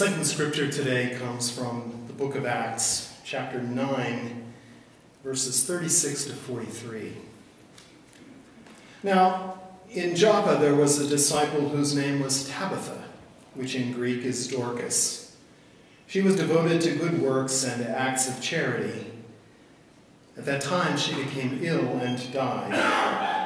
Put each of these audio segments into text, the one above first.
Second scripture today comes from the book of Acts, chapter 9, verses 36 to 43. Now, in Joppa there was a disciple whose name was Tabitha, which in Greek is Dorcas. She was devoted to good works and acts of charity. At that time she became ill and died.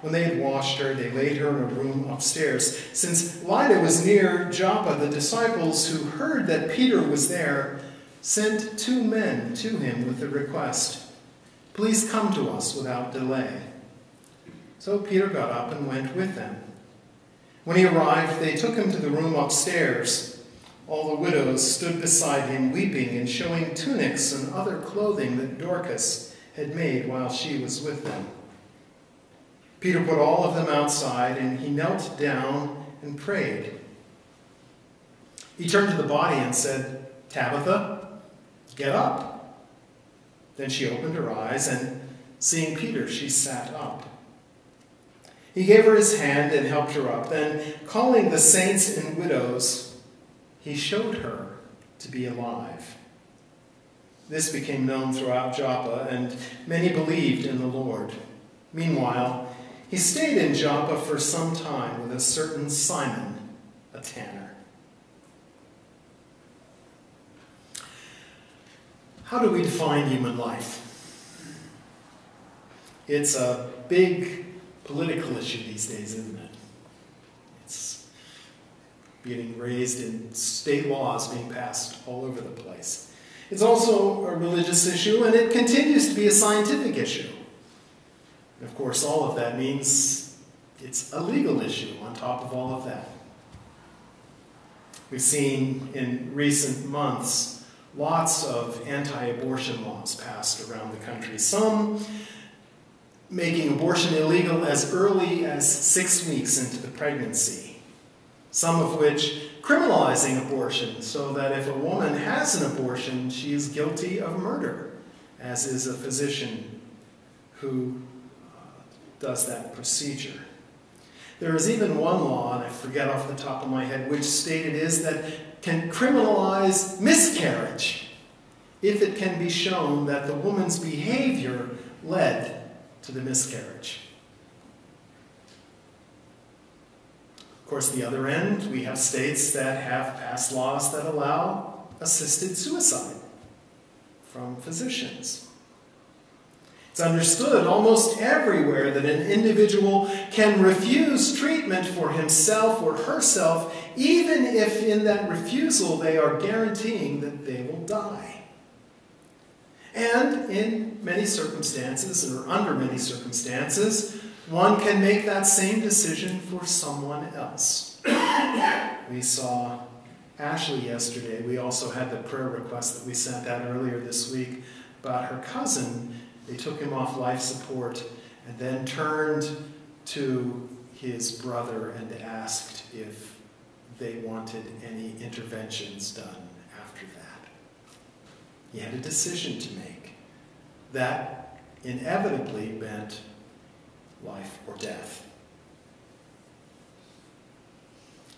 When they had washed her, they laid her in a room upstairs. Since Lydda was near Joppa, the disciples who heard that Peter was there sent two men to him with the request Please come to us without delay. So Peter got up and went with them. When he arrived, they took him to the room upstairs. All the widows stood beside him, weeping and showing tunics and other clothing that Dorcas had made while she was with them. Peter put all of them outside and he knelt down and prayed. He turned to the body and said, Tabitha, get up. Then she opened her eyes and seeing Peter, she sat up. He gave her his hand and helped her up. Then, calling the saints and widows, he showed her to be alive. This became known throughout Joppa, and many believed in the Lord. Meanwhile, he stayed in Joppa for some time with a certain Simon, a tanner. How do we define human life? It's a big political issue these days, isn't it? It's being raised in state laws being passed all over the place. It's also a religious issue, and it continues to be a scientific issue. And of course, all of that means it's a legal issue on top of all of that. We've seen in recent months lots of anti abortion laws passed around the country. Some making abortion illegal as early as six weeks into the pregnancy, some of which criminalizing abortion so that if a woman has an abortion, she is guilty of murder, as is a physician who does that procedure. There is even one law, and I forget off the top of my head which state it is, that can criminalize miscarriage if it can be shown that the woman's behavior led to the miscarriage. Of course, the other end, we have states that have passed laws that allow assisted suicide from physicians. It's understood almost everywhere that an individual can refuse treatment for himself or herself, even if in that refusal they are guaranteeing that they will die. And in many circumstances, or under many circumstances, one can make that same decision for someone else. we saw Ashley yesterday. We also had the prayer request that we sent out earlier this week about her cousin they took him off life support and then turned to his brother and asked if they wanted any interventions done after that. He had a decision to make. That inevitably meant life or death.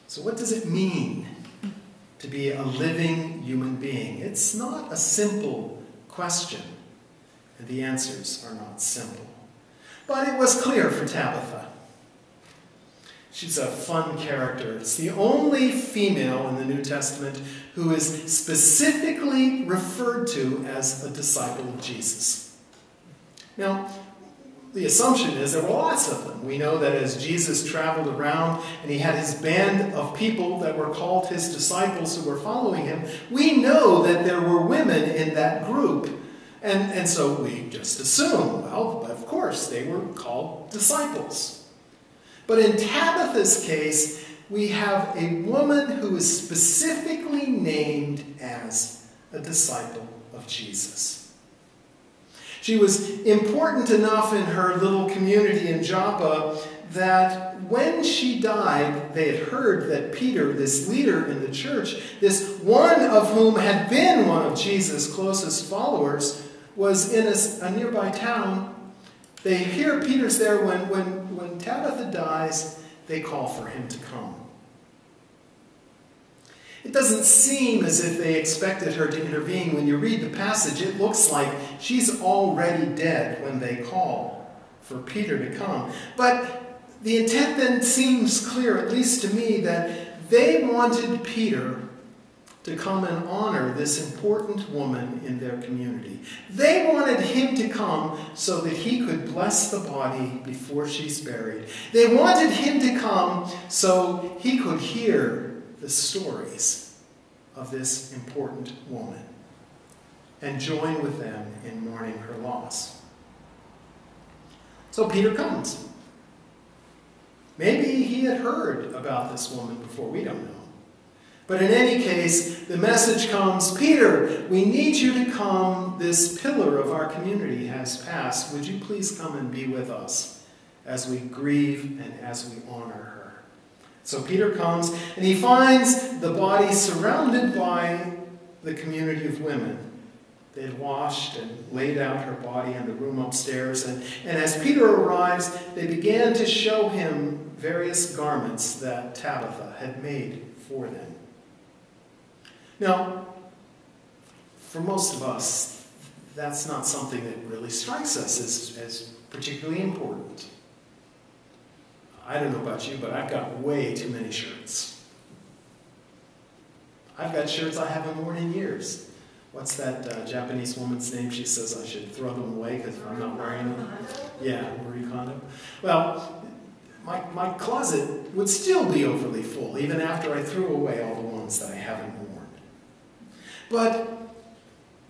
So, what does it mean to be a living human being? It's not a simple question. The answers are not simple. But it was clear for Tabitha. She's a fun character. It's the only female in the New Testament who is specifically referred to as a disciple of Jesus. Now, the assumption is there were lots of them. We know that as Jesus traveled around and he had his band of people that were called his disciples who were following him, we know that there were women in that group and, and so we just assume, well, of course, they were called disciples. But in Tabitha's case, we have a woman who is specifically named as a disciple of Jesus. She was important enough in her little community in Joppa that when she died, they had heard that Peter, this leader in the church, this one of whom had been one of Jesus' closest followers, was in a, a nearby town. They hear Peter's there. When, when, when Tabitha dies, they call for him to come. It doesn't seem as if they expected her to intervene. When you read the passage, it looks like she's already dead when they call for Peter to come. But the intent then seems clear, at least to me, that they wanted Peter to come and honor this important woman in their community. They wanted him to come so that he could bless the body before she's buried. They wanted him to come so he could hear the stories of this important woman and join with them in mourning her loss. So Peter comes. Maybe he had heard about this woman before, we don't know. But in any case, the message comes Peter, we need you to come. This pillar of our community has passed. Would you please come and be with us as we grieve and as we honor her? So Peter comes and he finds the body surrounded by the community of women. They had washed and laid out her body in the room upstairs. And, and as Peter arrives, they began to show him various garments that Tabitha had made for them. Now, for most of us, that's not something that really strikes us as, as particularly important. I don't know about you, but I've got way too many shirts. I've got shirts I haven't worn in years. What's that uh, Japanese woman's name? She says I should throw them away because I'm not wearing them. Yeah, Marie Kondo. Well, my, my closet would still be overly full even after I threw away all the ones that I haven't worn. But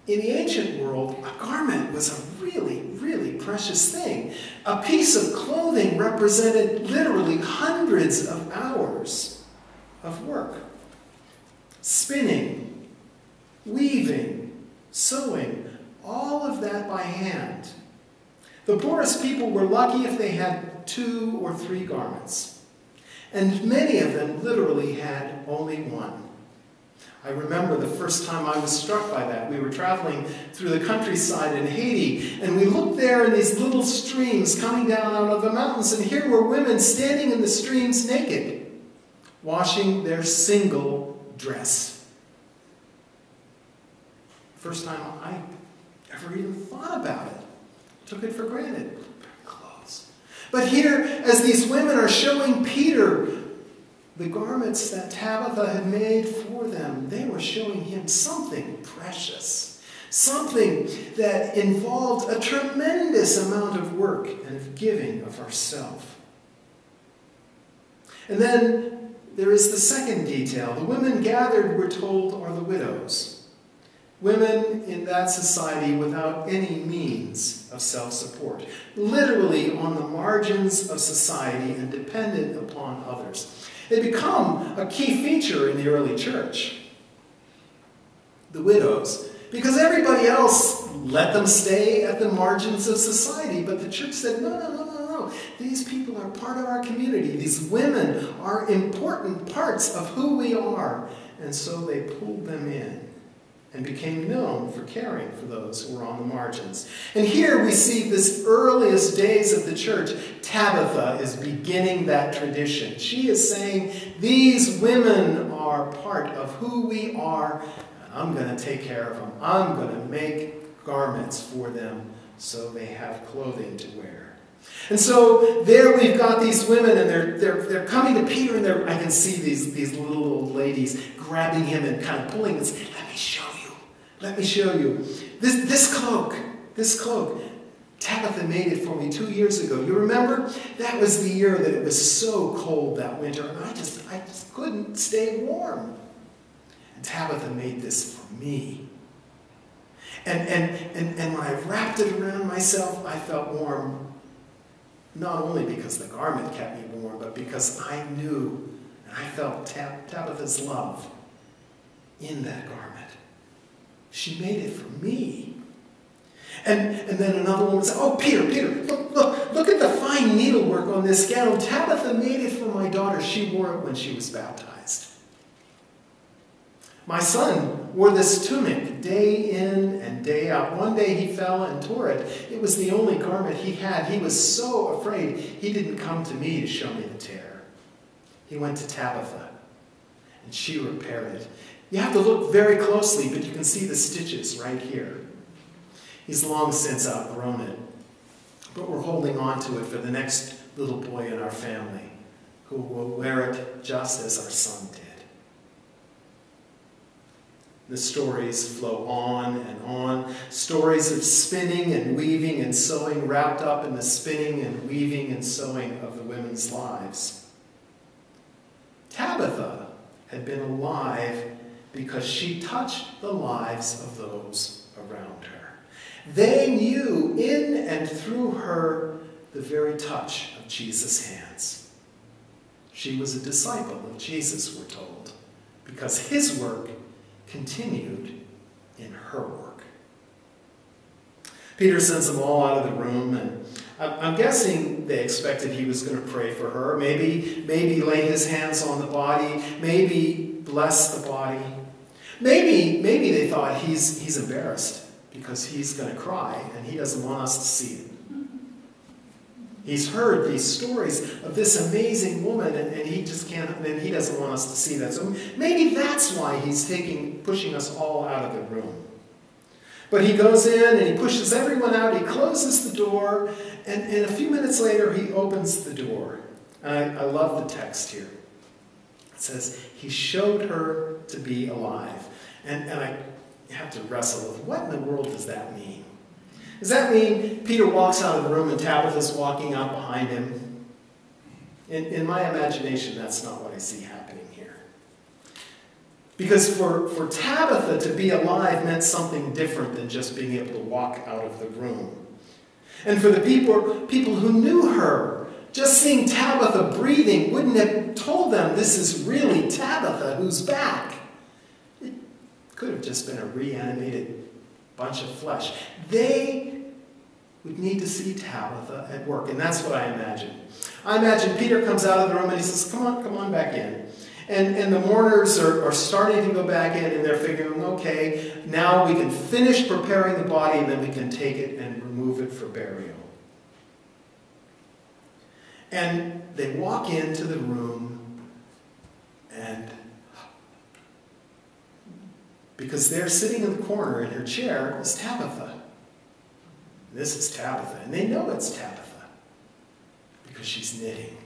in the ancient world, a garment was a really, really precious thing. A piece of clothing represented literally hundreds of hours of work. Spinning, weaving, sewing, all of that by hand. The poorest people were lucky if they had two or three garments. And many of them literally had only one. I remember the first time I was struck by that. We were traveling through the countryside in Haiti, and we looked there in these little streams coming down out of the mountains, and here were women standing in the streams naked, washing their single dress. First time I ever even thought about it. Took it for granted. Clothes. But here, as these women are showing Peter the garments that Tabitha had made for them, they were showing him something precious, something that involved a tremendous amount of work and of giving of herself. And then there is the second detail. The women gathered, we're told, are the widows. Women in that society without any means of self support, literally on the margins of society and dependent upon others. They become a key feature in the early church. The widows. Because everybody else let them stay at the margins of society, but the church said, no, no, no, no, no. These people are part of our community. These women are important parts of who we are. And so they pulled them in and became known for caring for those who were on the margins. And here we see this earliest days of the church. Tabitha is beginning that tradition. She is saying, These women are part of who we are, I'm going to take care of them. I'm going to make garments for them so they have clothing to wear. And so there we've got these women, and they're, they're, they're coming to Peter, and I can see these, these little old ladies grabbing him and kind of pulling and saying, Let me show let me show you. This, this cloak, this cloak, Tabitha made it for me two years ago. You remember? That was the year that it was so cold that winter, and I just, I just couldn't stay warm. And Tabitha made this for me. And, and, and, and when I wrapped it around myself, I felt warm, not only because the garment kept me warm, but because I knew and I felt Tab Tabitha's love in that garment. She made it for me. And, and then another woman said, Oh, Peter, Peter, look, look, look at the fine needlework on this gown. Tabitha made it for my daughter. She wore it when she was baptized. My son wore this tunic day in and day out. One day he fell and tore it. It was the only garment he had. He was so afraid he didn't come to me to show me the tear. He went to Tabitha. and she repaired it. You have to look very closely, but you can see the stitches right here. He's long since outgrown it, but we're holding on to it for the next little boy in our family who will wear it just as our son did. The stories flow on and on. Stories of spinning and weaving and sewing wrapped up in the spinning and weaving and sewing of the women's lives. Tabitha had been alive because she touched the lives of those around her. They knew in and through her the very touch of Jesus' hands. She was a disciple of Jesus, we're told, because his work continued in her work. Peter sends them all out of the room, and I'm guessing they expected he was going to pray for her, maybe, maybe lay his hands on the body, maybe bless the body. Maybe, maybe they thought he's, he's embarrassed because he's going to cry and he doesn't want us to see it. He's heard these stories of this amazing woman, and, and, he just can't, and he doesn't want us to see that. So maybe that's why he's taking, pushing us all out of the room. But he goes in and he pushes everyone out, he closes the door, and, and a few minutes later he opens the door. And I, I love the text here. It says, He showed her to be alive. And, and I have to wrestle with what in the world does that mean? Does that mean Peter walks out of the room and Tabitha's walking out behind him? In, in my imagination, that's not what I see happening here. Because for, for Tabitha to be alive meant something different than just being able to walk out of the room. And for the people, people who knew her, just seeing Tabitha breathing wouldn't have told them this is really Tabitha who's back. Could have just been a reanimated bunch of flesh. They would need to see Tabitha at work, and that's what I imagine. I imagine Peter comes out of the room and he says, Come on, come on back in. And, and the mourners are, are starting to go back in, and they're figuring, okay, now we can finish preparing the body, and then we can take it and remove it for burial. And they walk into the room, and because they're sitting in the corner in her chair is Tabitha. This is Tabitha, and they know it's Tabitha because she's knitting.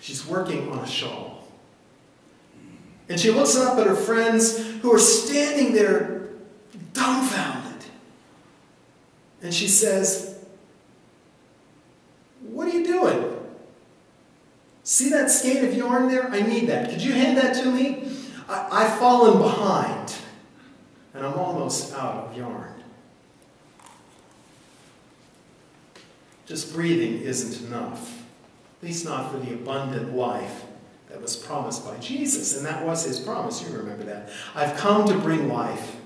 She's working on a shawl. And she looks up at her friends who are standing there dumbfounded. And she says, What are you doing? See that skein of yarn there? I need that. Could you hand that to me? I, have fallen behind, and I'm almost out of yarn. Just breathing isn't enough, at least not for the abundant life that was promised by Jesus. And that was his promise. You remember that. I've come to bring life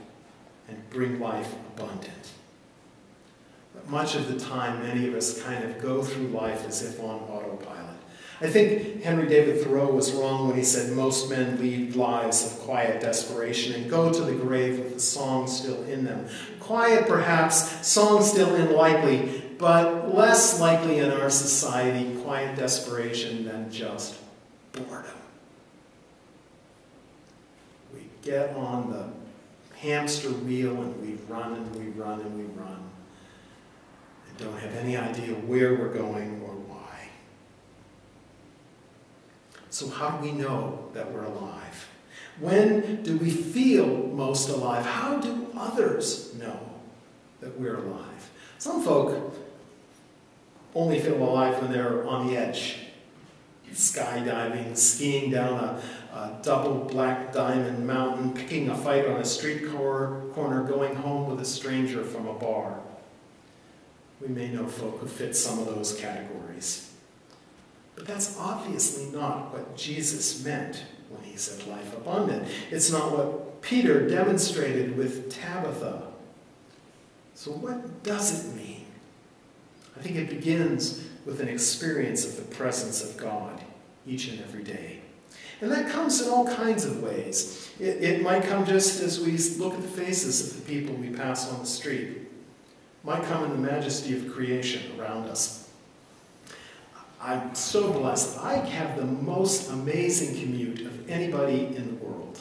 and bring life abundant. But much of the time, many of us kind of go through life as if on autopilot. I think Henry David Thoreau was wrong when he said most men lead lives of quiet desperation and go to the grave with the song still in them. Quiet, perhaps, song still unlikely, but less likely in our society, quiet desperation than just boredom. We get on the hamster wheel and we run and we run and we run and don't have any idea where we're going or why. So, how do we know that we're alive? When do we feel most alive? How do others know that we're alive? Some folk only feel alive when they're on the edge. Skydiving, skiing down a, a double black diamond mountain, picking a fight on a street cor corner, going home with a stranger from a bar. We may know folk who fit some of those categories. But that's obviously not what Jesus meant when he said life abundant. It's not what Peter demonstrated with Tabitha. So, what does it mean? I think it begins with an experience of the presence of God each and every day. And that comes in all kinds of ways. It, it might come just as we look at the faces of the people we pass on the street. It might come in the majesty of creation around us. I'm so blessed. I have the most amazing commute of anybody in the world.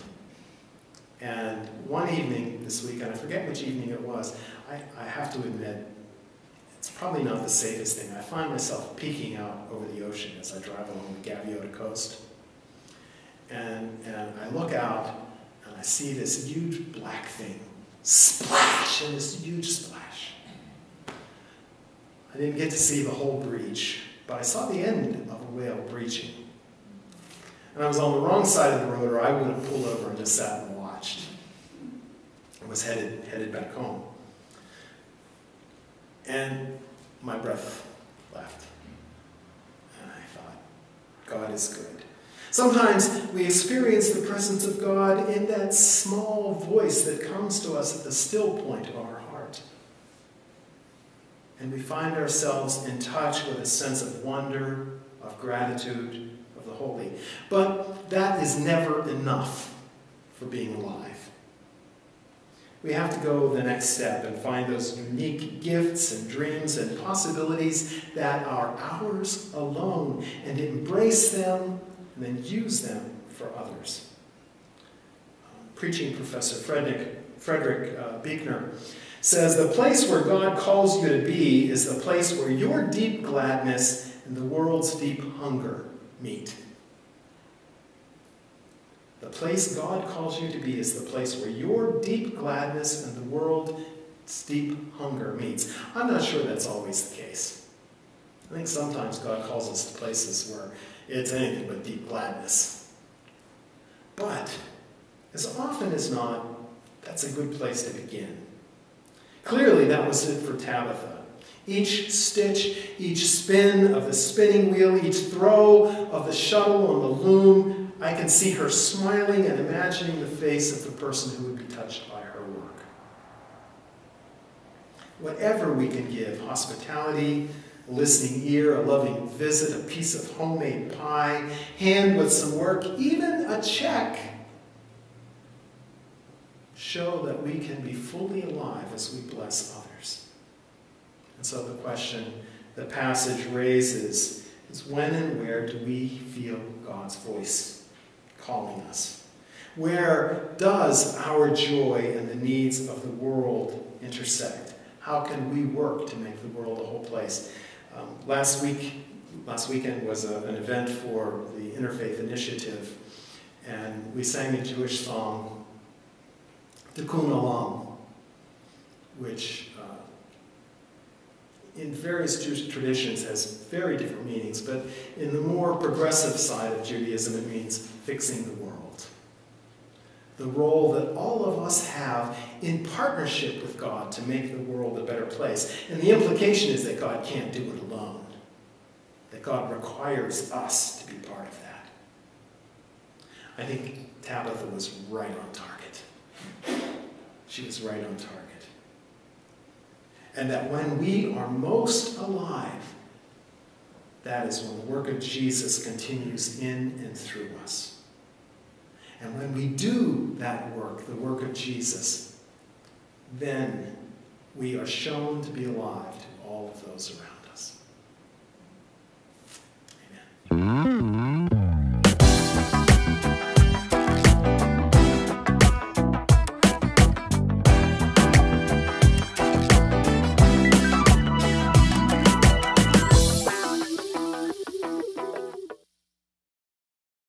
And one evening this week, and I forget which evening it was, I, I have to admit, it's probably not the safest thing. I find myself peeking out over the ocean as I drive along the Gaviota coast. And, and I look out and I see this huge black thing splash and this huge splash. I didn't get to see the whole breach, but I saw the end of a whale breaching. And I was on the wrong side of the road, or I would have pulled over and just sat and watched. I was headed, headed back home. And my breath left. And I thought, God is good. Sometimes we experience the presence of God in that small voice that comes to us at the still point of our heart. And we find ourselves in touch with a sense of wonder, of gratitude, of the holy. But that is never enough for being alive we have to go the next step and find those unique gifts and dreams and possibilities that are ours alone and embrace them and then use them for others. Preaching professor Frederick, Frederick uh, says the place where God calls you to be is the place where your deep gladness and the world's deep hunger meet. The place God calls you to be is the place where your deep gladness and the world's deep hunger meets. I'm not sure that's always the case. I think sometimes God calls us to places where it's anything but deep gladness. But, as often as not, that's a good place to begin. Clearly, that was it for Tabitha. Each stitch, each spin of the spinning wheel, each throw of the shuttle on the loom I can see her smiling and imagining the face of the person who would be touched by her work. Whatever we can give hospitality, a listening ear, a loving visit, a piece of homemade pie, hand with some work, even a check show that we can be fully alive as we bless others. And so the question the passage raises is when and where do we feel God's voice? calling us? Where does our joy and the needs of the world intersect? How can we work to make the world a whole place? Um, last week, last weekend was a, an event for the Interfaith Initiative, and we sang a Jewish song, Tikkun Olam, which uh, in various Jewish traditions has very different meanings, but in the more progressive side of Judaism, it means fixing the world. The role that all of us have in partnership with God to make the world a better place. And the implication is that God can't do it alone, that God requires us to be part of that. I think Tabitha was right on target. She was right on target. And that when we are most alive, that is when the work of Jesus continues in and through us. And when we do that work, the work of Jesus, then we are shown to be alive to all of those around us. Amen. Mm-hmm.